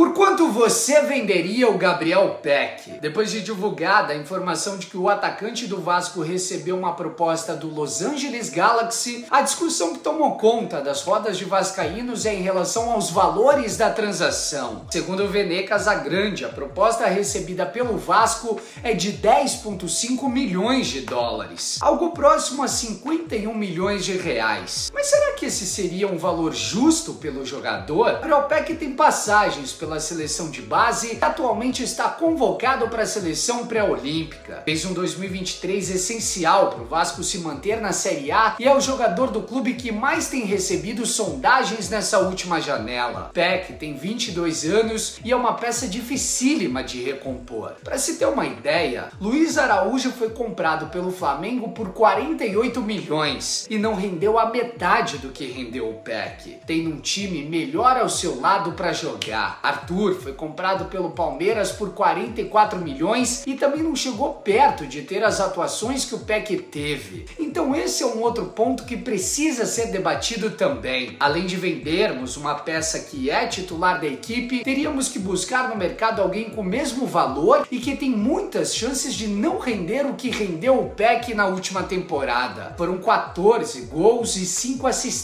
Por quanto você venderia o Gabriel Peck? Depois de divulgada a informação de que o atacante do Vasco recebeu uma proposta do Los Angeles Galaxy, a discussão que tomou conta das rodas de vascaínos é em relação aos valores da transação. Segundo o Vene Casagrande, a proposta recebida pelo Vasco é de 10,5 milhões de dólares, algo próximo a 51 milhões de reais. Mas será que esse seria um valor justo pelo jogador? Peck tem passagens pela seleção de base e atualmente está convocado para a seleção pré-olímpica. Fez um 2023 essencial para o Vasco se manter na Série A e é o jogador do clube que mais tem recebido sondagens nessa última janela. Peck tem 22 anos e é uma peça dificílima de recompor. Para se ter uma ideia, Luiz Araújo foi comprado pelo Flamengo por 48 milhões e não rendeu a metade do que rendeu o Peck. Tem um time melhor ao seu lado para jogar. Arthur foi comprado pelo Palmeiras por 44 milhões e também não chegou perto de ter as atuações que o Peck teve. Então esse é um outro ponto que precisa ser debatido também. Além de vendermos uma peça que é titular da equipe, teríamos que buscar no mercado alguém com o mesmo valor e que tem muitas chances de não render o que rendeu o Peck na última temporada. Foram 14 gols e 5 assistências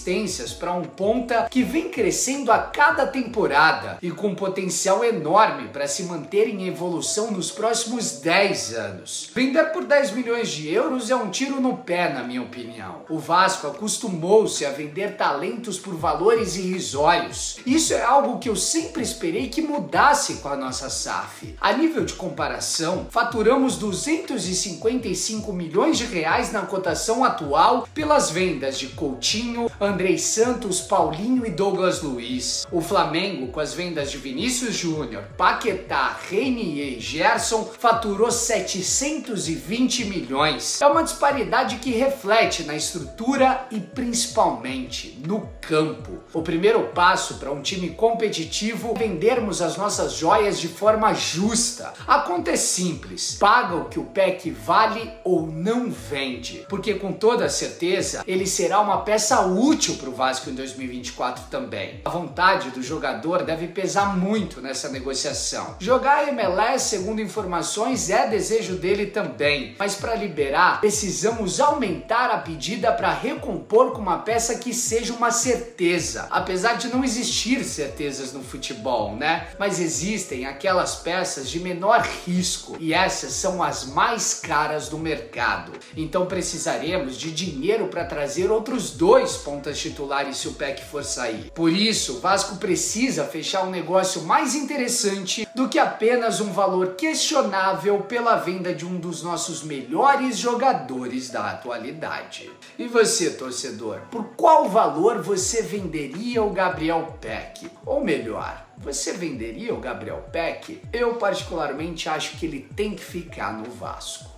para um ponta que vem crescendo a cada temporada e com potencial enorme para se manter em evolução nos próximos 10 anos. Vender por 10 milhões de euros é um tiro no pé, na minha opinião. O Vasco acostumou-se a vender talentos por valores irrisórios. Isso é algo que eu sempre esperei que mudasse com a nossa SAF. A nível de comparação, faturamos 255 milhões de reais na cotação atual pelas vendas de Coutinho, Andrei Santos, Paulinho e Douglas Luiz. O Flamengo, com as vendas de Vinícius Júnior, Paquetá, Renier e Gerson faturou 720 milhões. É uma disparidade que reflete na estrutura e principalmente no campo. O primeiro passo para um time competitivo é vendermos as nossas joias de forma justa. A conta é simples: paga o que o PEC vale ou não vende, porque com toda certeza ele será uma peça útil para o Vasco em 2024 também. A vontade do jogador deve pesar muito nessa negociação. Jogar MLS, segundo informações, é desejo dele também, mas para liberar, precisamos aumentar a pedida para recompor com uma peça que seja uma certeza. Apesar de não existir certezas no futebol, né? Mas existem aquelas peças de menor risco e essas são as mais caras do mercado. Então precisaremos de dinheiro para trazer outros dois pontas titulares se o PEC for sair. Por isso, Vasco precisa fechar um negócio mais interessante do que apenas um valor questionável pela venda de um dos nossos melhores jogadores da atualidade. E você, torcedor, por qual valor você venderia o Gabriel Peck? Ou melhor, você venderia o Gabriel Peck? Eu particularmente acho que ele tem que ficar no Vasco.